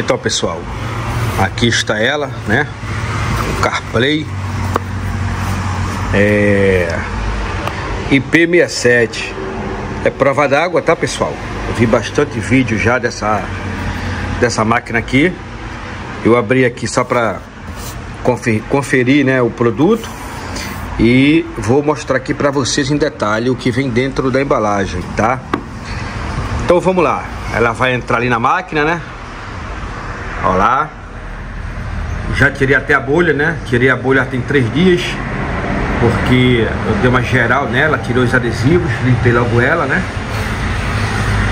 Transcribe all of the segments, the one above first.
Então pessoal, aqui está ela, né? O CarPlay é... IP67 é prova d'água, tá pessoal? Eu vi bastante vídeo já dessa dessa máquina aqui. Eu abri aqui só para conferir, conferir, né, o produto e vou mostrar aqui para vocês em detalhe o que vem dentro da embalagem, tá? Então vamos lá. Ela vai entrar ali na máquina, né? Olha lá. Já tirei até a bolha, né? Tirei a bolha tem três dias. Porque eu dei uma geral nela, tirei os adesivos, limpei logo ela, né?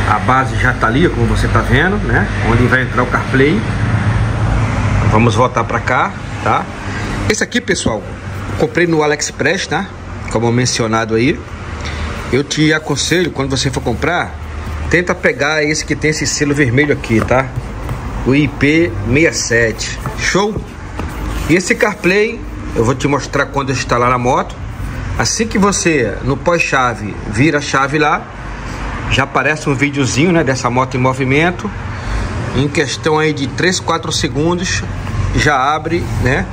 A base já tá ali, como você tá vendo, né? Onde vai entrar o CarPlay. Vamos voltar para cá, tá? Esse aqui, pessoal, comprei no AliExpress, tá? Como mencionado aí. Eu te aconselho, quando você for comprar, tenta pegar esse que tem esse selo vermelho aqui, tá? O IP67. Show? E esse CarPlay eu vou te mostrar quando instalar na moto. Assim que você no pós-chave vira a chave lá, já aparece um videozinho, né, dessa moto em movimento. Em questão aí de 3, 4 segundos já abre, né,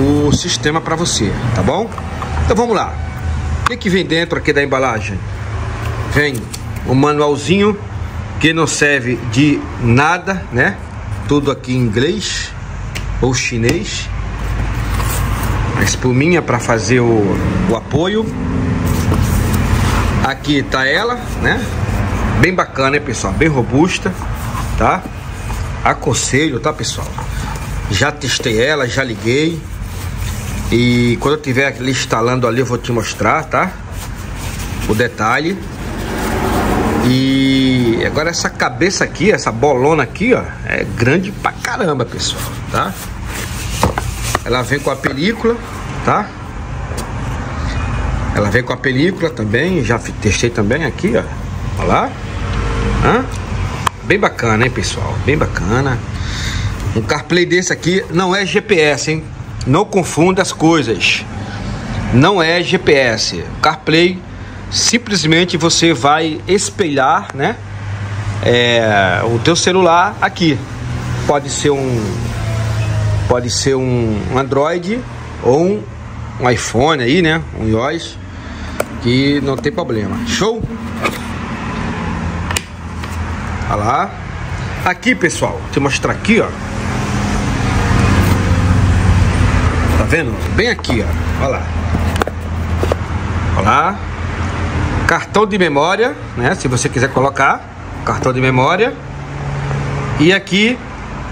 o sistema para você, tá bom? Então vamos lá. O que, que vem dentro aqui da embalagem? Vem o manualzinho que não serve de nada, né? Tudo aqui em inglês ou chinês. A espuminha para fazer o, o apoio. Aqui tá ela, né? Bem bacana, hein, pessoal? Bem robusta, tá? Aconselho, tá, pessoal? Já testei ela, já liguei. E quando eu tiver ali instalando ali, eu vou te mostrar, tá? O detalhe. Agora essa cabeça aqui, essa bolona aqui, ó, é grande pra caramba, pessoal, tá? Ela vem com a película, tá? Ela vem com a película também, já testei também aqui, ó. Olha lá. Hã? Bem bacana, hein, pessoal? Bem bacana. Um CarPlay desse aqui não é GPS, hein? Não confunda as coisas. Não é GPS. CarPlay simplesmente você vai espelhar, né? É, o teu celular aqui. Pode ser um pode ser um Android ou um, iPhone aí, né? Um iOS que não tem problema. Show? Olha lá. Aqui, pessoal, te mostrar aqui, ó. Tá vendo? Bem aqui, ó. Olha lá. Olha lá cartão de memória, né? Se você quiser colocar cartão de memória. E aqui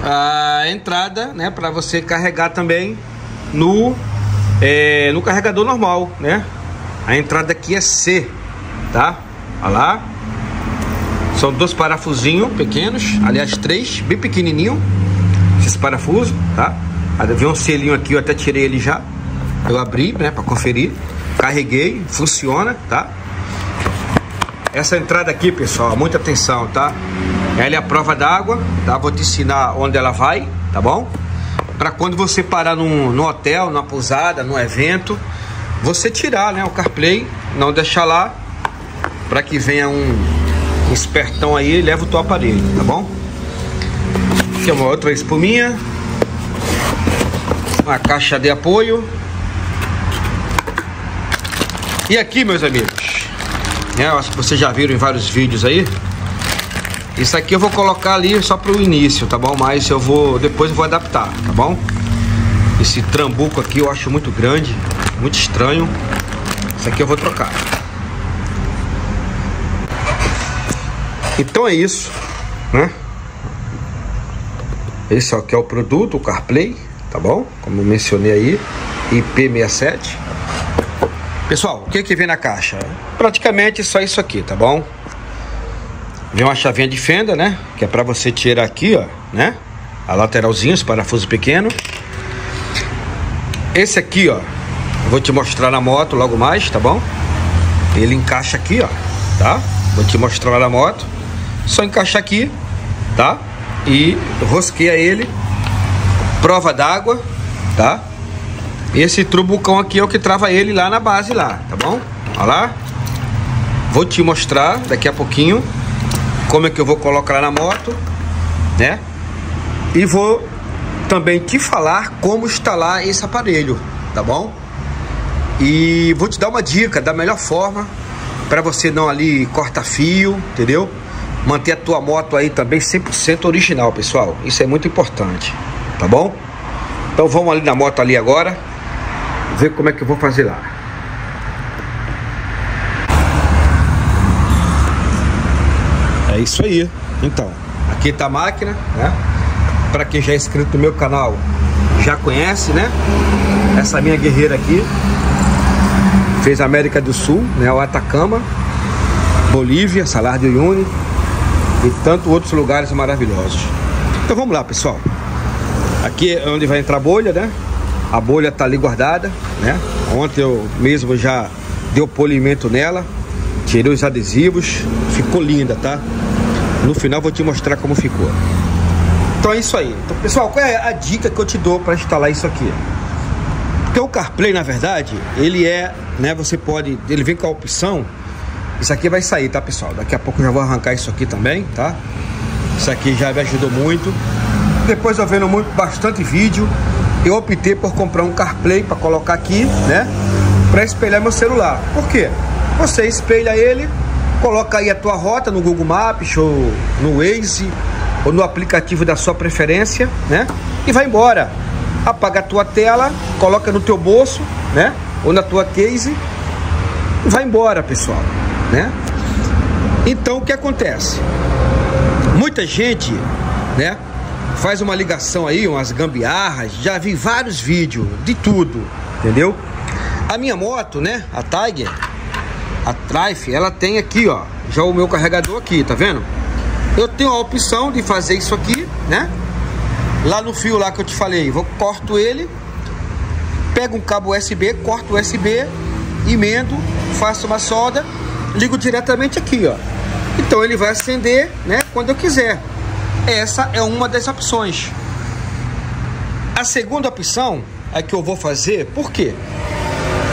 a entrada, né? Para você carregar também no é, no carregador normal, né? A entrada aqui é C, tá? Olha lá. São dois parafusinhos pequenos, aliás três, bem pequenininho. Esses parafusos, tá? Havia um selinho aqui, eu até tirei ele já. Eu abri, né, para conferir. Carreguei, funciona, tá? Essa entrada aqui, pessoal, muita atenção, tá? Ela é a prova d'água, tá? Vou te ensinar onde ela vai, tá bom? Para quando você parar num, no hotel, numa pousada, num evento, você tirar, né, o CarPlay, não deixar lá, para que venha um, um espertão aí e leve o teu aparelho, tá bom? Aqui é uma outra espuminha, uma caixa de apoio. E aqui, meus amigos, né? Acho que vocês já viram em vários vídeos aí. Isso aqui eu vou colocar ali só para o início, tá bom? Mas eu vou depois eu vou adaptar, tá bom? Esse trambuco aqui eu acho muito grande, muito estranho. Isso aqui eu vou trocar. Então é isso, né? Esse aqui é o produto, o CarPlay, tá bom? Como eu mencionei aí, IP67. Pessoal, o que que vem na caixa? Praticamente só isso aqui, tá bom? Vem uma chavinha de fenda, né? Que é para você tirar aqui, ó, né? A lateralzinha, os parafusos pequenos. Esse aqui, ó, vou te mostrar na moto logo mais, tá bom? Ele encaixa aqui, ó, tá? Vou te mostrar na moto. Só encaixa aqui, tá? E rosqueia ele. Prova d'água, tá? Esse trubucão aqui é o que trava ele lá na base lá, tá bom? Olha lá. Vou te mostrar daqui a pouquinho como é que eu vou colocar na moto, né? E vou também te falar como instalar esse aparelho, tá bom? E vou te dar uma dica da melhor forma para você não ali cortar fio, entendeu? Manter a tua moto aí também 100% original, pessoal. Isso é muito importante, tá bom? Então vamos ali na moto ali agora, ver como é que eu vou fazer lá. É isso aí. Então, aqui tá a máquina, né? Para quem já é inscrito no meu canal, já conhece, né? Essa minha guerreira aqui fez América do Sul, né? O Atacama, Bolívia, Salar de Uyuni e tantos outros lugares maravilhosos. Então vamos lá, pessoal. Aqui é onde vai entrar a bolha, né? A bolha tá ali guardada, né? Ontem eu mesmo já deu polimento nela, tirei os adesivos, ficou linda, tá? No final vou te mostrar como ficou. Então é isso aí. Então, pessoal, qual é a dica que eu te dou para instalar isso aqui? Porque o CarPlay, na verdade, ele é, né, você pode, ele vem com a opção, isso aqui vai sair, tá, pessoal? Daqui a pouco eu já vou arrancar isso aqui também, tá? Isso aqui já me ajudou muito. Depois eu vendo muito, bastante vídeo, eu optei por comprar um CarPlay para colocar aqui, né? Para espelhar meu celular. Por quê? Você espelha ele, coloca aí a tua rota no Google Maps ou no Waze ou no aplicativo da sua preferência, né? E vai embora. Apaga a tua tela, coloca no teu bolso, né? Ou na tua case e vai embora, pessoal, né? Então o que acontece? Muita gente, né? Faz uma ligação aí, umas gambiarras, já vi vários vídeos de tudo, entendeu? A minha moto, né? A Tiger, a Trife, ela tem aqui, ó, já o meu carregador aqui, tá vendo? Eu tenho a opção de fazer isso aqui, né? Lá no fio lá que eu te falei, vou corto ele, pego um cabo USB, corto USB, emendo, faço uma solda, ligo diretamente aqui, ó. Então ele vai acender, né, quando eu quiser. Essa é uma das opções. A segunda opção é que eu vou fazer, por quê?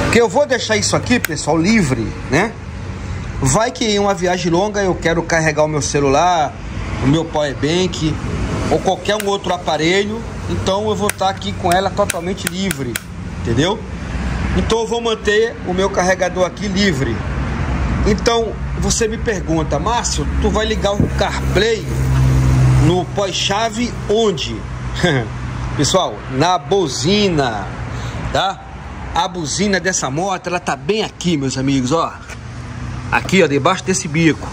Porque eu vou deixar isso aqui, pessoal, livre, né? Vai que em uma viagem longa eu quero carregar o meu celular, o meu power bank ou qualquer um outro aparelho, então eu vou estar aqui com ela totalmente livre, entendeu? Então eu vou manter o meu carregador aqui livre. Então você me pergunta, Márcio, tu vai ligar o CarPlay no pós-chave onde? Pessoal, na buzina, tá? A buzina dessa moto, ela tá bem aqui, meus amigos, ó. Aqui, ó, debaixo desse bico,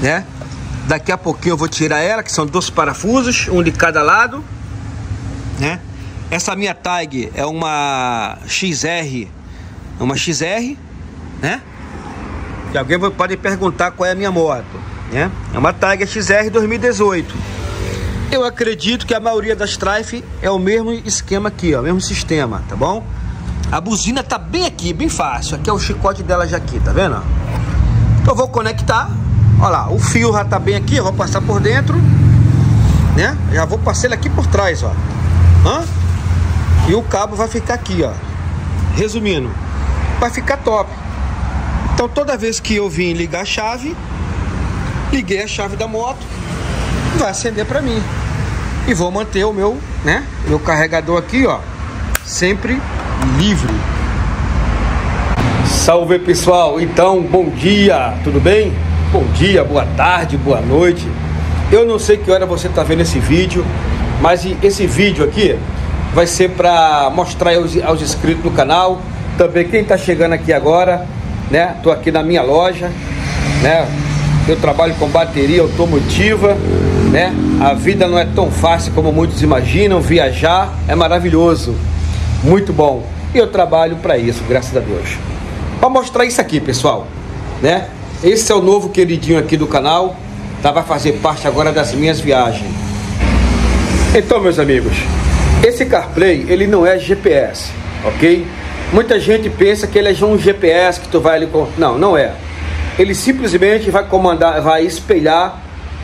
né? Daqui a pouquinho eu vou tirar ela, que são dois parafusos, um de cada lado, né? Essa minha tag é uma XR, é uma XR, né? E alguém pode perguntar qual é a minha moto, né? É uma Tiger XR 2018. Eu acredito que a maioria das Trife é o mesmo esquema aqui, ó, o mesmo sistema, tá bom? A buzina tá bem aqui, bem fácil. Aqui é o chicote dela já aqui, tá vendo? Então vou conectar. Olha lá, o fio já tá bem aqui, eu vou passar por dentro, né? Já vou passar ele aqui por trás, ó. Hã? E o cabo vai ficar aqui, ó. Resumindo, vai ficar top. Então toda vez que eu vim ligar a chave, liguei a chave da moto, vai acender para mim. E vou manter o meu, né, meu carregador aqui, ó, sempre livre. Salve pessoal, então bom dia, tudo bem? Bom dia, boa tarde, boa noite. Eu não sei que hora você está vendo esse vídeo, mas esse vídeo aqui vai ser para mostrar aos, aos inscritos do canal, também quem está chegando aqui agora, né? Tô aqui na minha loja, né? Eu trabalho com bateria automotiva, né? A vida não é tão fácil como muitos imaginam, viajar é maravilhoso, muito bom. E eu trabalho para isso, graças a Deus. Para mostrar isso aqui, pessoal, né? Esse é o novo queridinho aqui do canal, tá? Vai fazer parte agora das minhas viagens. Então, meus amigos, esse CarPlay, ele não é GPS, ok? Muita gente pensa que ele é um GPS que tu vai ali com... Não, não é. Ele simplesmente vai comandar, vai espelhar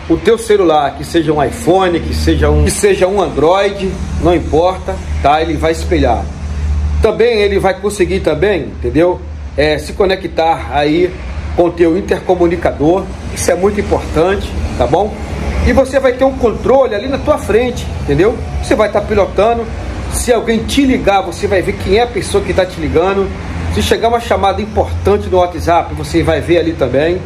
o teu celular, que seja um iPhone, que seja um, que seja um Android, não importa, tá? Ele vai espelhar. Também ele vai conseguir também, entendeu? É, se conectar aí com o teu intercomunicador, isso é muito importante, tá bom? E você vai ter um controle ali na tua frente, entendeu? Você vai estar tá pilotando. Se alguém te ligar, você vai ver quem é a pessoa que está te ligando. Se chegar uma chamada importante no WhatsApp, você vai ver ali também.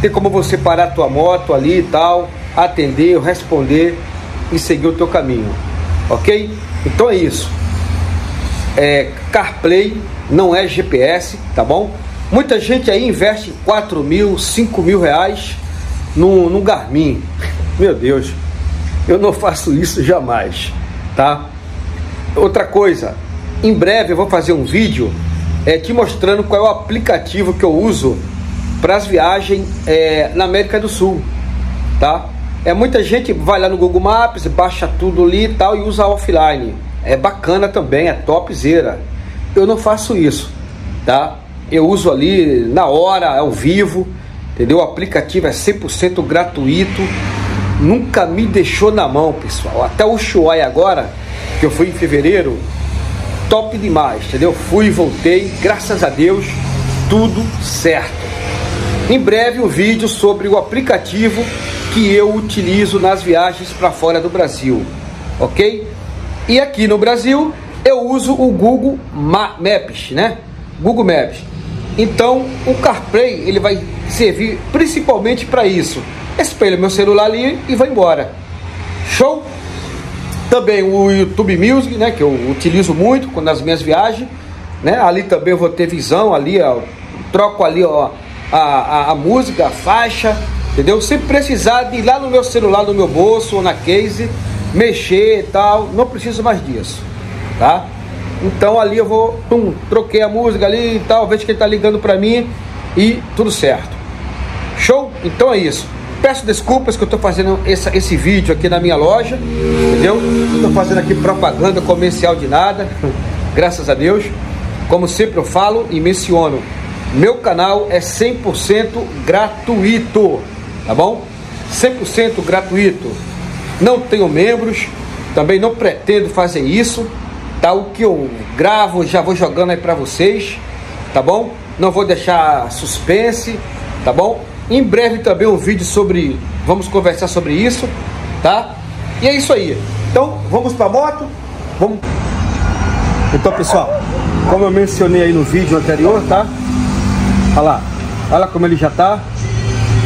Tem como você parar a tua moto ali e tal, atender, responder e seguir o teu caminho. Ok? Então é isso. É, CarPlay não é GPS, tá bom? Muita gente aí investe 4 mil, 5 mil reais no, no Garmin. Meu Deus, eu não faço isso jamais, tá? Outra coisa, em breve eu vou fazer um vídeo é, te mostrando qual é o aplicativo que eu uso para as viagens é, na América do Sul, tá? É muita gente vai lá no Google Maps, baixa tudo ali e tal e usa offline. É bacana também, é topzera. Eu não faço isso, tá? Eu uso ali na hora, ao vivo, entendeu? O aplicativo é 100% gratuito. Nunca me deixou na mão, pessoal. Até o Ushuaia agora, que eu fui em fevereiro, top demais, entendeu? Fui e voltei, graças a Deus, tudo certo. Em breve um vídeo sobre o aplicativo que eu utilizo nas viagens para fora do Brasil, ok? E aqui no Brasil eu uso o Google Maps, né? Google Maps. Então o CarPlay ele vai servir principalmente para isso. Espelho meu celular ali e vai embora. Show? Também o YouTube Music, né? Que eu utilizo muito nas minhas viagens, né? Ali também eu vou ter visão ali, ó, troco ali ó, a, a, a música, a faixa, entendeu? Sem precisar de ir lá no meu celular, no meu bolso ou na case, mexer e tal, não preciso mais disso, tá? Então ali eu vou, pum, troquei a música ali e tal, vejo que ele tá ligando para mim e tudo certo. Show? Então é isso. Peço desculpas que eu estou fazendo essa, esse vídeo aqui na minha loja, entendeu? Não estou fazendo aqui propaganda comercial de nada, graças a Deus. Como sempre eu falo e menciono, meu canal é 100% gratuito, tá bom? 100% gratuito. Não tenho membros, também não pretendo fazer isso, tá? O que eu gravo já vou jogando aí para vocês, tá bom? Não vou deixar suspense, tá bom? Em breve também um vídeo sobre, vamos conversar sobre isso, tá? E é isso aí. Então, vamos para a moto? Vamos. Então, pessoal, como eu mencionei aí no vídeo anterior, tá? Olha lá, olha como ele já tá.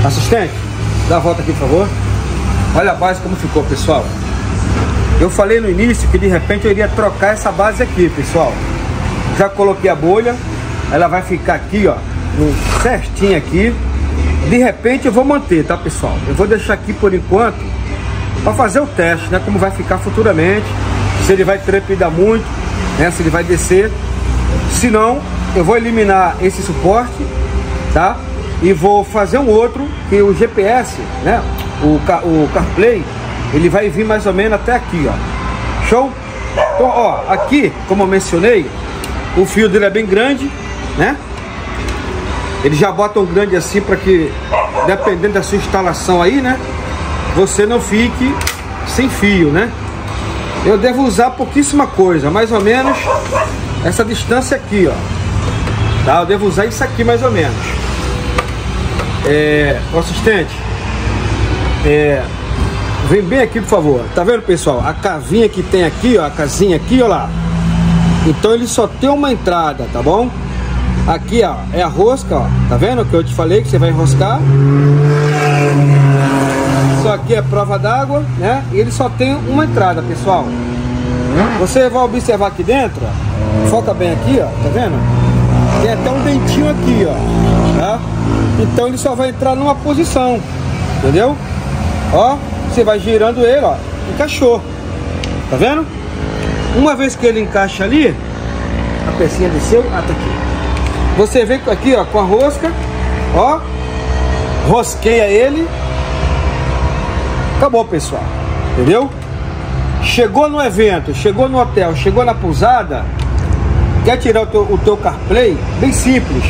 Assistente, dá a volta aqui, por favor. Olha a base como ficou, pessoal. Eu falei no início que de repente eu iria trocar essa base aqui, pessoal. Já coloquei a bolha, ela vai ficar aqui, ó, certinho aqui. De repente eu vou manter, tá, pessoal? Eu vou deixar aqui por enquanto para fazer o teste, né? Como vai ficar futuramente, se ele vai trepidar muito, né? Se ele vai descer. Se não, eu vou eliminar esse suporte, tá? E vou fazer um outro que o GPS, né? O, o CarPlay, ele vai vir mais ou menos até aqui, ó. Show? Então, ó, aqui, como eu mencionei, o fio dele é bem grande, né? Ele já bota um grande assim para que, dependendo da sua instalação aí, né? Você não fique sem fio, né? Eu devo usar pouquíssima coisa, mais ou menos essa distância aqui, ó. Tá? Eu devo usar isso aqui mais ou menos. É, o assistente, é, vem bem aqui por favor. Tá vendo pessoal? A cavinha que tem aqui, ó, a casinha aqui, ó lá. Então ele só tem uma entrada, tá bom? Aqui, ó, é a rosca, ó. Tá vendo que eu te falei que você vai enroscar? Isso aqui é prova d'água, né? E ele só tem uma entrada, pessoal. Você vai observar aqui dentro, ó. Foca bem aqui, ó. Tá vendo? Tem até um dentinho aqui, ó. Tá? Então ele só vai entrar numa posição. Entendeu? Ó, você vai girando ele, ó. Encaixou. Tá vendo? Uma vez que ele encaixa ali, a pecinha desceu. Ah, tá aqui. Você vem aqui, ó, com a rosca. Ó. Rosqueia ele. Acabou, pessoal. Entendeu? Chegou no evento, chegou no hotel, chegou na pousada, Quer tirar o teu, o teu CarPlay? Bem simples.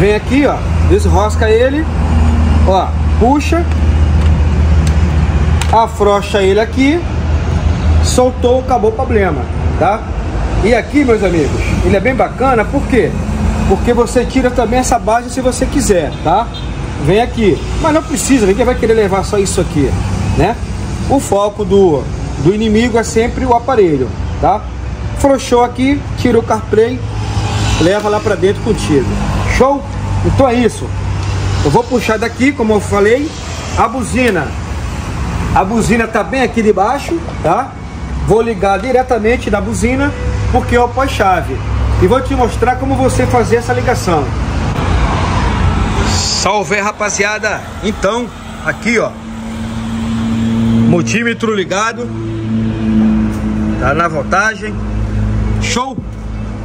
Vem aqui, ó, desrosca ele, ó, puxa, afrouxa ele aqui, soltou, acabou o problema, tá? E aqui, meus amigos, ele é bem bacana, por quê? Porque você tira também essa base se você quiser, tá? Vem aqui, mas não precisa, ninguém vai querer levar só isso aqui, né? o foco do, do inimigo é sempre o aparelho, tá? Frouxou aqui, tira o CarPlay, leva lá para dentro contigo. Show? Então é isso. Eu vou puxar daqui, como eu falei, a buzina. A buzina tá bem aqui debaixo, tá? Vou ligar diretamente da buzina, porque é o pós-chave. E vou te mostrar como você fazer essa ligação. Salve rapaziada! Então, aqui ó, multímetro ligado, tá na voltagem, show!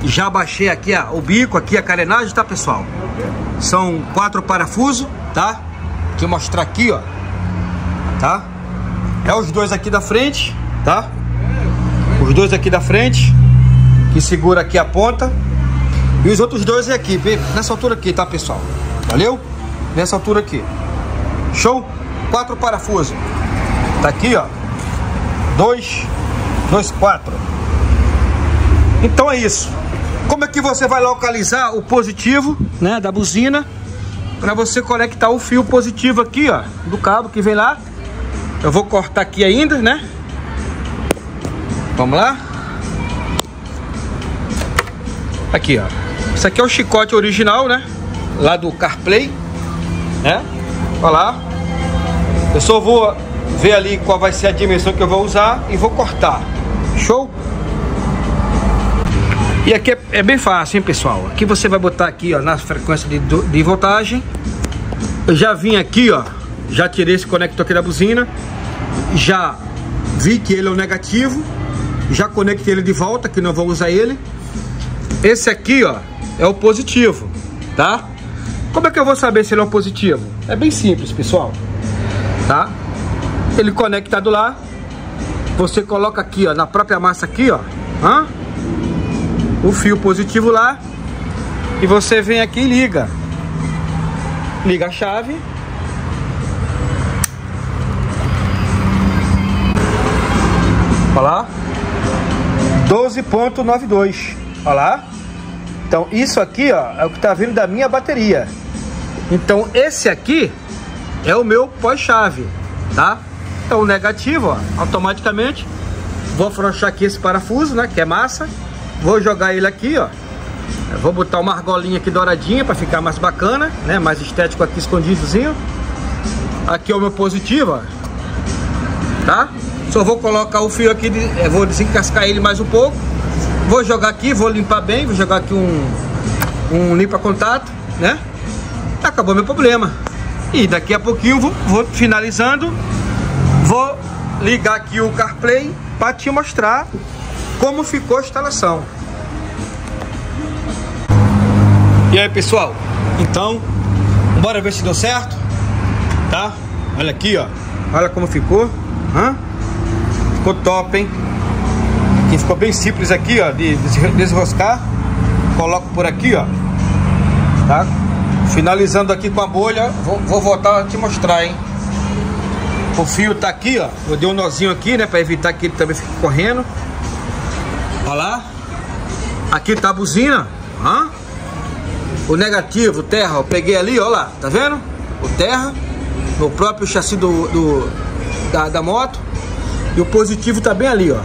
Já baixei aqui ó, o bico, aqui a carenagem, tá pessoal? São quatro parafusos, tá? Vou mostrar aqui ó, tá? É os dois aqui da frente, tá? Os dois aqui da frente, que segura aqui a ponta. E os outros dois é aqui, nessa altura aqui, tá pessoal? Valeu? nessa altura aqui. Show? Quatro parafusos. Tá aqui, ó. Dois, dois, quatro. Então é isso. Como é que você vai localizar o positivo, né, da buzina, para você conectar o fio positivo aqui, ó, do cabo que vem lá. Eu vou cortar aqui ainda, né? Vamos lá. Aqui, ó. Isso aqui é o chicote original, né? Lá do CarPlay né? Olha lá. Eu só vou ver ali qual vai ser a dimensão que eu vou usar e vou cortar. Show? E aqui é, é bem fácil, hein, pessoal? Aqui você vai botar aqui, ó, na frequência de, de voltagem. Eu já vim aqui, ó, já tirei esse conector aqui da buzina. Já vi que ele é o negativo. Já conectei ele de volta, que não vou usar ele. Esse aqui, ó, é o positivo, tá? Como é que eu vou saber se ele é um positivo? É bem simples, pessoal. Tá? Ele conectado lá. Você coloca aqui, ó, na própria massa aqui, ó. Hã? O fio positivo lá. E você vem aqui e liga. Liga a chave. Olha lá. 12.92. Olha lá. Então isso aqui ó, é o que está vindo da minha bateria. Então esse aqui é o meu pós-chave, tá? Então negativo, ó, automaticamente vou afrouxar aqui esse parafuso, né, que é massa. Vou jogar ele aqui, ó. Vou botar uma argolinha aqui douradinha para ficar mais bacana, né, mais estético aqui escondidozinho. Aqui é o meu positivo, ó. Tá? Só vou colocar o fio aqui, vou desencascar ele mais um pouco Vou jogar aqui, vou limpar bem, vou jogar aqui um, um limpa-contato, né? Acabou meu problema. E daqui a pouquinho vou, vou finalizando, vou ligar aqui o CarPlay para te mostrar como ficou a instalação. E aí pessoal, então, bora ver se deu certo, tá? Olha aqui, ó, olha como ficou, Hã? ficou top, hein? Que ficou bem simples aqui, ó, de desroscar. Coloco por aqui, ó. Tá? Finalizando aqui com a bolha, vou, vou voltar a te mostrar, hein. O fio tá aqui, ó. Eu dei um nozinho aqui, né, para evitar que ele também fique correndo. Olha lá. Aqui tá a buzina, ó. O negativo, terra, eu peguei ali, ó lá, tá vendo? O terra, no próprio chassi do, do da, da moto. E o positivo tá bem ali, ó.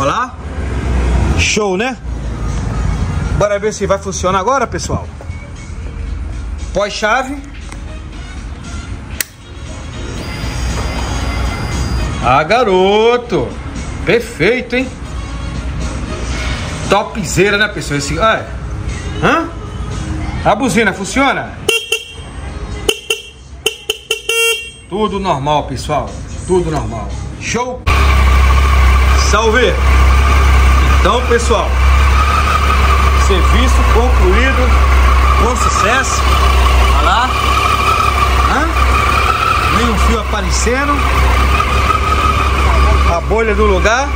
Olha lá. Show, né? Bora ver se vai funcionar agora, pessoal. Pós-chave. Ah, garoto. Perfeito, hein? Topzera, né, pessoal? Esse... Ah, é. Hã? A buzina funciona? Tudo normal, pessoal. Tudo normal. Show! Salve! Então, pessoal, serviço concluído com sucesso. Olha lá. Hã? Nenhum fio aparecendo. A bolha do lugar.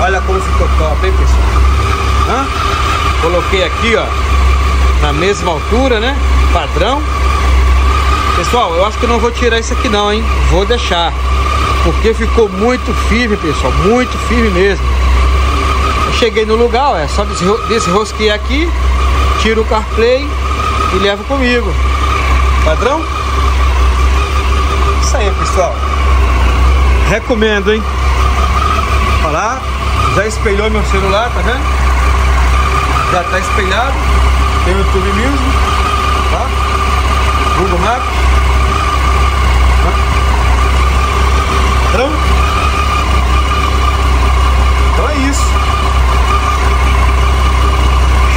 Olha como ficou top, hein, pessoal? Hã? Coloquei aqui, ó, na mesma altura, né? Padrão. Pessoal, eu acho que não vou tirar isso aqui não, hein? Vou deixar. Porque ficou muito firme, pessoal, muito firme mesmo. Eu cheguei no lugar, é só desrosquear aqui, tiro o CarPlay e levo comigo. Padrão? Isso aí, pessoal. Recomendo, hein? Olha lá, já espelhou meu celular, tá vendo? Já tá espelhado. Tem o YouTube Music, tá? Google Maps. Pronto. Então é isso.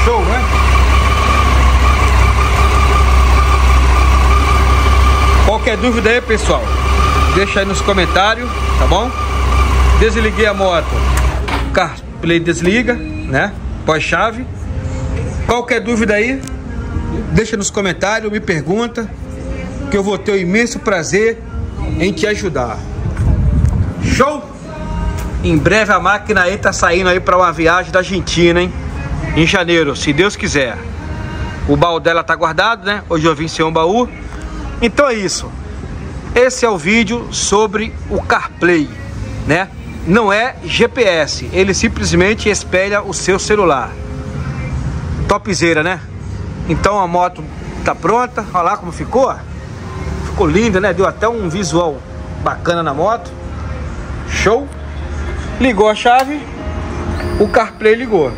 Show, né? Qualquer dúvida aí, pessoal, deixa aí nos comentários, tá bom? Desliguei a moto, CarPlay desliga, né? Pós-chave. Qualquer dúvida aí, deixa nos comentários, me pergunta, que eu vou ter o imenso prazer em te ajudar. Show? Em breve a máquina aí tá saindo aí para uma viagem da Argentina, hein? Em janeiro, se Deus quiser. O baú dela tá guardado, né? Hoje eu vim sem um baú. Então é isso. Esse é o vídeo sobre o CarPlay, né? Não é GPS, ele simplesmente espelha o seu celular. Topzera, né? Então a moto tá pronta, olha lá como ficou. Ficou linda, né? Deu até um visual bacana na moto. Show. Ligou a chave, o CarPlay ligou.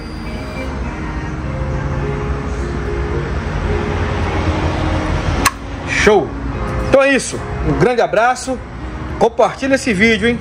Show! Então é isso. Um grande abraço. Compartilha esse vídeo, hein?